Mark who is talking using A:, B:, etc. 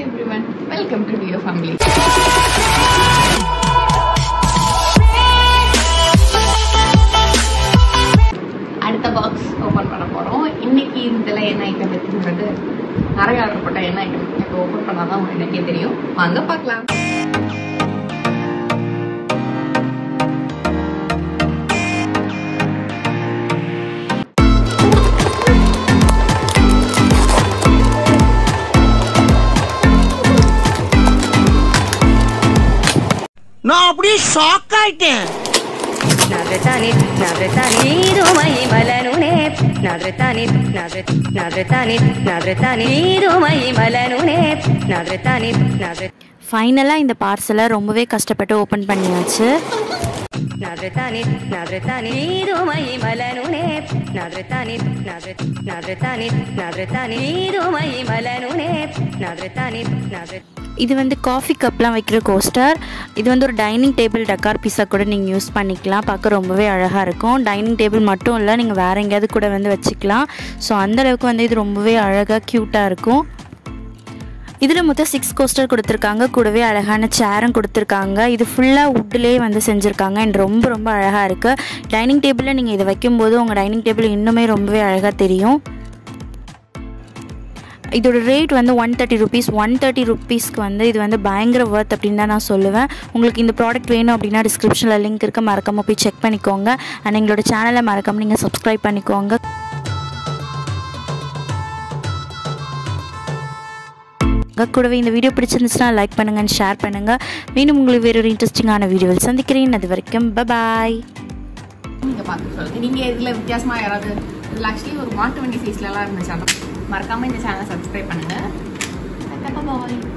A: everyone. Welcome to Dear family அடுத்த box open பண்ண போறோம். இன்னைக்கு இதுல என்ன ஐட்டம் இருக்குன்றது நிறைய ஆர்டர் போட்டால் என்ன ஐட்டம் இப்போ ஓபன் பண்ணாதான் எனக்கே தெரியும். வாங்க பார்க்கலாம்.
B: நான் அப்படியே ஷாக் ஆயிட்டேன்.
C: நவரத்தானே நவரத்தானே ரூமை மலனுனே. நவரத்தானே நவர நவரத்தானே நவரத்தானே ரூமை மலனுனே. நவரத்தானே நவர
D: ஃபைனலாக இந்த பார்சலை ரொம்பவே கஷ்டப்பட்டு ஓப்பன் பண்ணியாச்சு.
C: నవ్రతాని నవ్రతాని నీరుమై మలనునే నవ్రతాని నవ్ర నవ్రతాని నవ్రతాని నీరుమై మలనునే నవ్రతాని నవ్ర
D: இது வந்து காஃபி கப்லாம் வைக்கிற கோஸ்டர் இது வந்து ஒரு டைனிங் டேபிள் டக்கார் பீஸா கூட நீங்கள் யூஸ் பண்ணிக்கலாம் பார்க்க ரொம்பவே அழகாக இருக்கும் டைனிங் டேபிள் மட்டும் இல்லை நீங்கள் வேறு எங்கேயாவது கூட வந்து வச்சுக்கலாம் ஸோ அந்தளவுக்கு வந்து இது ரொம்பவே அழகாக க்யூட்டாக இருக்கும் இதில் மொத்தம் சிக்ஸ் கோஸ்டர் கொடுத்துருக்காங்க. கூடவே அழகான சேரும் கொடுத்துருக்காங்க. இது ஃபுல்லாக வுட்லேயே வந்து செஞ்சுருக்காங்க. அண்ட் ரொம்ப ரொம்ப அழகாக இருக்குது டைனிங் டேபிளில் நீங்கள் இதை வைக்கும்போது உங்கள் டைனிங் டேபிள் இன்னுமே ரொம்பவே அழகாக தெரியும். இதோட ரேட் வந்து one thirty rupees one thirty ருபீஸ்க்கு வந்து இது வந்து பயங்கர ஒர்த் அப்படின்னு தான் நான் சொல்லுவேன். உங்களுக்கு இந்த ப்ராடக்ட் வேணும் அப்படின்னா டிஸ்கிரிப்ஷனில் லிங்க் இருக்குது மறக்காமல் போய் செக் பண்ணிக்கோங்க. அண்ட் எங்களோட சேனலை மறக்காமல் நீங்கள் சப்ஸ்கிரைப் பண்ணிக்கோங்க. கூடவே இந்த வீடியோ பிடிச்சிருந்துச்சுன்னா லைக் பண்ணுங்கள் ஷேர் பண்ணுங்கள் மீண்டும் உங்களுக்கு வேறொரு இன்ட்ரெஸ்டிங்கான வீடியோவில் சந்திக்கிறேன். அது வரைக்கும் பாய்
A: நீங்கள் பார்த்து சொல்லுங்கள் நீங்கள் இதில் வித்தியாசமாக யாராவது இதில் ஆக்சுவலி ஒரு மாட்டு வண்டி சைஸ்லலாம் இருந்த இருந்துச்சு மறக்காமல் இந்த சேனலை சப்ஸ்கிரைப் பண்ணுங்கள் பாய்